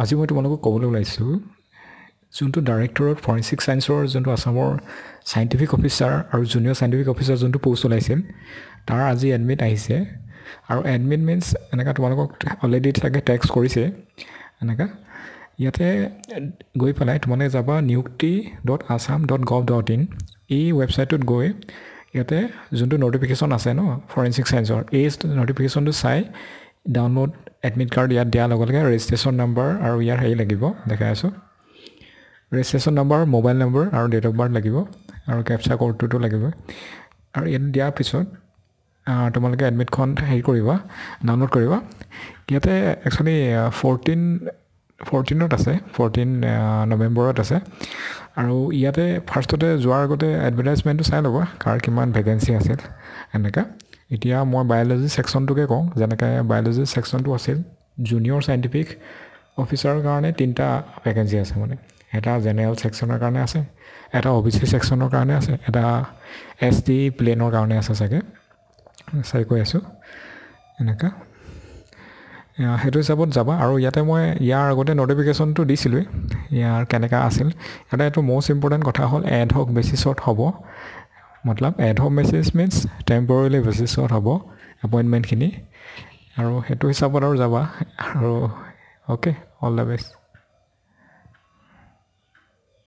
আজি মই তোমালোকক ক'বলৈ ওলাইছোঁ যোনটো ডাইৰেক্টৰত ফৰেনচিক ছায়েন্সৰ যোনটো আছামৰ চাইণ্টিফিক অফিচাৰ আৰু জুনিয়ৰ চাইণ্টিফিক অফিচাৰ যোনটো পষ্ট ওলাইছিল তাৰ আজি এডমিট আহিছে। আৰু এডমিট মিনছ এনেকুৱা তোমালোকক অলৰেডি চাগে টেক্স কৰিছে এনেকুৱা ইয়াতে গৈ পেলাই তোমালোকে যাবা Niyukti dot Assam dot gov dot in. এই ৱেবছাইটটোত গৈ ইয়াতে যোনটো নটিফিকেশ্যন আছে ন ফৰেনচিক ছায়েন্সৰ এই নটিফিকেশ্যনটো চাই ডাউনলোড এডমিট কাৰ্ড ইয়াত দিয়াৰ লগে লগে ৰেজিষ্ট্ৰেশ্যন নাম্বাৰ আৰু ইয়াৰ হেৰি লাগিব দেখাই আছোঁ। ৰেজিষ্ট্ৰেশ্যন নাম্বাৰ মোবাইল নম্বৰ আৰু ডেট অফ বাৰ্থ লাগিব আৰু কেপচা ক'ডটোতো লাগিব আৰু ইয়াত দিয়াৰ পিছত তোমালোকে এডমিটখন হেৰি কৰিবা ডাউনলোড কৰিবা। ইয়াতে একচুৱেলি ফৰ্টিন ফৰ্টিনত আছে ফৰ্টিন নৱেম্বৰত আছে। আৰু ইয়াতে ফাৰ্ষ্টতে যোৱাৰ আগতে এডভাৰটাইজমেণ্টটো চাই ল'বা কাৰ কিমান ভেকেঞ্চি আছিল এনেকৈ। এতিয়া মই বায়'লজি ছেকশ্যনটোকে কওঁ যেনেকৈ বায়'লজি ছেকশ্যনটো আছিল জুনিয়ৰ চাইণ্টিফিক অফিচাৰৰ কাৰণে তিনিটা ভেকেঞ্চি আছে মানে। এটা জেনেৰেল ছেকশ্যনৰ কাৰণে আছে এটা অ' বি চি ছেকশ্যনৰ কাৰণে আছে এটা এছ টি প্লেনৰ কাৰণে আছে চাগে। চাই কৈ আছোঁ এনেকুৱা সেইটো হিচাপত যাবা। আৰু ইয়াতে মই ইয়াৰ আগতে নটিফিকেশ্যনটো দিছিলোঁৱেই ইয়াৰ কেনেকুৱা আছিল। ইয়াতে এইটো মষ্ট ইম্পৰ্টেণ্ট কথা হ'ল এড হক বেচিছত হ'ব। মতলব ad hoc basis means temporarily বেচিছত হ'ব এপইণ্টমেণ্টখিনি আৰু সেইটো হিচাপত আৰু যাবা। আৰু অ'কে অল দ্য বেষ্ট